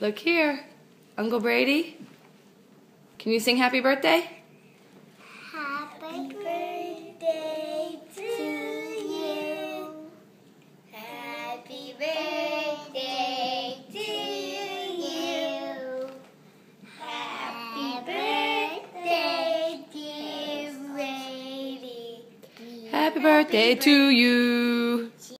Look here. Uncle Brady, can you sing happy birthday? Happy birthday to you. Happy birthday to you. Happy birthday, dear Brady. Happy birthday to you.